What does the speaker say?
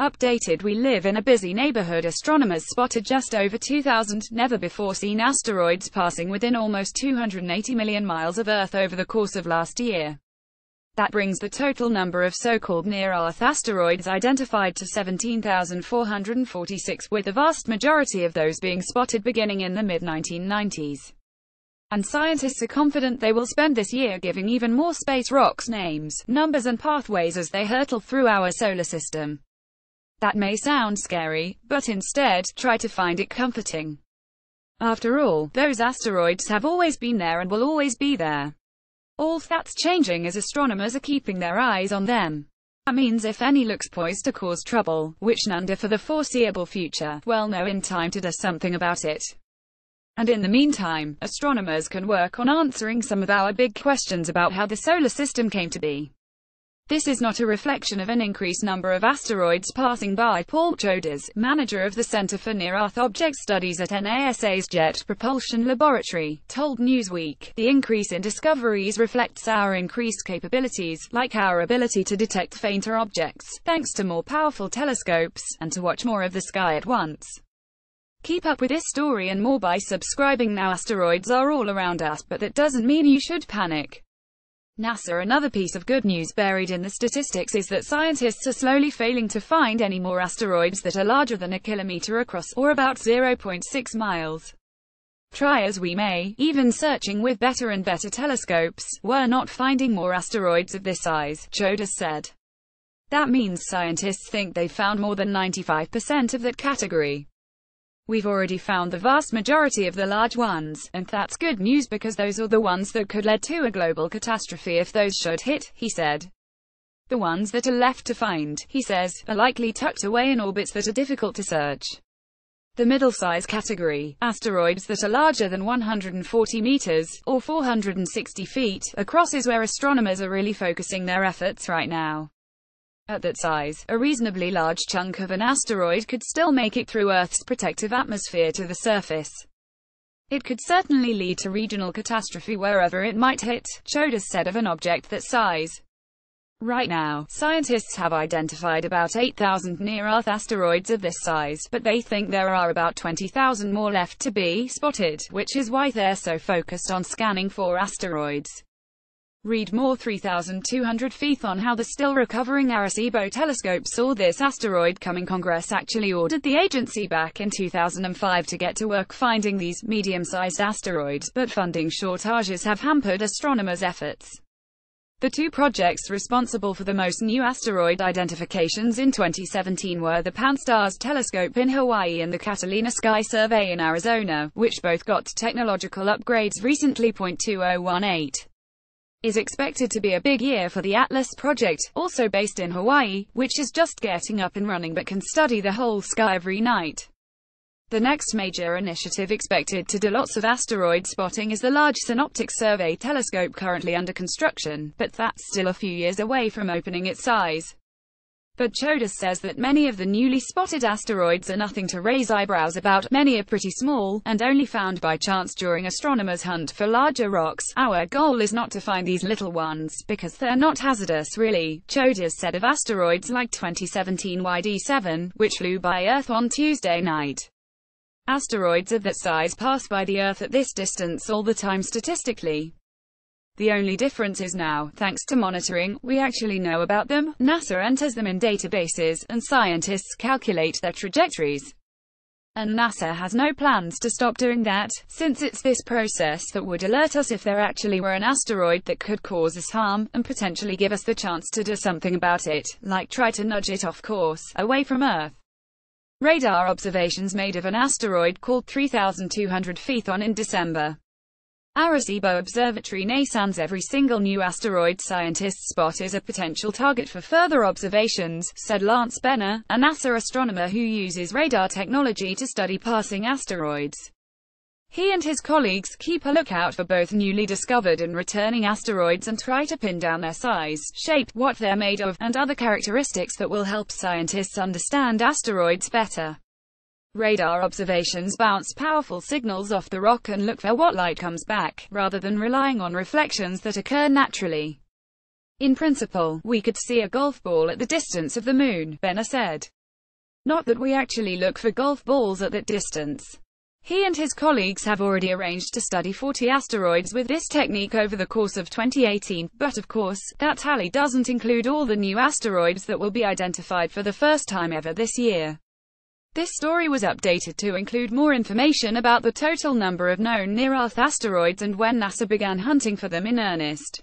Updated We live in a busy neighborhood astronomers spotted just over 2,000 never-before-seen asteroids passing within almost 280 million miles of Earth over the course of last year. That brings the total number of so-called near-Earth asteroids identified to 17,446, with the vast majority of those being spotted beginning in the mid-1990s. And scientists are confident they will spend this year giving even more space rocks names, numbers and pathways as they hurtle through our solar system. That may sound scary, but instead, try to find it comforting. After all, those asteroids have always been there and will always be there. All that's changing is astronomers are keeping their eyes on them. That means if any looks poised to cause trouble, which none do for the foreseeable future, well know in time to do something about it. And in the meantime, astronomers can work on answering some of our big questions about how the solar system came to be. This is not a reflection of an increased number of asteroids passing by. Paul Chodas, manager of the Center for Near-Earth Object Studies at NASA's Jet Propulsion Laboratory, told Newsweek, the increase in discoveries reflects our increased capabilities, like our ability to detect fainter objects, thanks to more powerful telescopes, and to watch more of the sky at once. Keep up with this story and more by subscribing now. Asteroids are all around us, but that doesn't mean you should panic. NASA Another piece of good news buried in the statistics is that scientists are slowly failing to find any more asteroids that are larger than a kilometer across, or about 0.6 miles. Try as we may, even searching with better and better telescopes, we're not finding more asteroids of this size, Chodas said. That means scientists think they've found more than 95% of that category. We've already found the vast majority of the large ones, and that's good news because those are the ones that could lead to a global catastrophe if those should hit, he said. The ones that are left to find, he says, are likely tucked away in orbits that are difficult to search. The middle-size category, asteroids that are larger than 140 meters, or 460 feet, across is where astronomers are really focusing their efforts right now. At that size, a reasonably large chunk of an asteroid could still make it through Earth's protective atmosphere to the surface. It could certainly lead to regional catastrophe wherever it might hit, Chodas said of an object that size. Right now, scientists have identified about 8,000 near-Earth asteroids of this size, but they think there are about 20,000 more left to be spotted, which is why they're so focused on scanning for asteroids. Read more 3,200 feet on how the still recovering Arecibo telescope saw this asteroid coming. Congress actually ordered the agency back in 2005 to get to work finding these medium-sized asteroids, but funding shortages have hampered astronomers' efforts. The two projects responsible for the most new asteroid identifications in 2017 were the Pan-STARRS telescope in Hawaii and the Catalina Sky Survey in Arizona, which both got technological upgrades recently. 2018 is expected to be a big year for the Atlas project, also based in Hawaii, which is just getting up and running but can study the whole sky every night. The next major initiative expected to do lots of asteroid spotting is the Large Synoptic Survey telescope currently under construction, but that's still a few years away from opening its size. But Chodas says that many of the newly spotted asteroids are nothing to raise eyebrows about, many are pretty small, and only found by chance during astronomers' hunt for larger rocks. Our goal is not to find these little ones, because they're not hazardous really, Chodas said of asteroids like 2017 YD7, which flew by Earth on Tuesday night. Asteroids of that size pass by the Earth at this distance all the time statistically. The only difference is now, thanks to monitoring, we actually know about them, NASA enters them in databases, and scientists calculate their trajectories. And NASA has no plans to stop doing that, since it's this process that would alert us if there actually were an asteroid that could cause us harm, and potentially give us the chance to do something about it, like try to nudge it off course, away from Earth. Radar observations made of an asteroid called 3,200 Phaethon in December Arecibo Observatory NASA's every single new asteroid scientists spot is a potential target for further observations, said Lance Benner, a NASA astronomer who uses radar technology to study passing asteroids. He and his colleagues keep a lookout for both newly discovered and returning asteroids and try to pin down their size, shape, what they're made of, and other characteristics that will help scientists understand asteroids better. Radar observations bounce powerful signals off the rock and look for what light comes back, rather than relying on reflections that occur naturally. In principle, we could see a golf ball at the distance of the moon, Benner said. Not that we actually look for golf balls at that distance. He and his colleagues have already arranged to study 40 asteroids with this technique over the course of 2018, but of course, that tally doesn't include all the new asteroids that will be identified for the first time ever this year. This story was updated to include more information about the total number of known near-Earth asteroids and when NASA began hunting for them in earnest.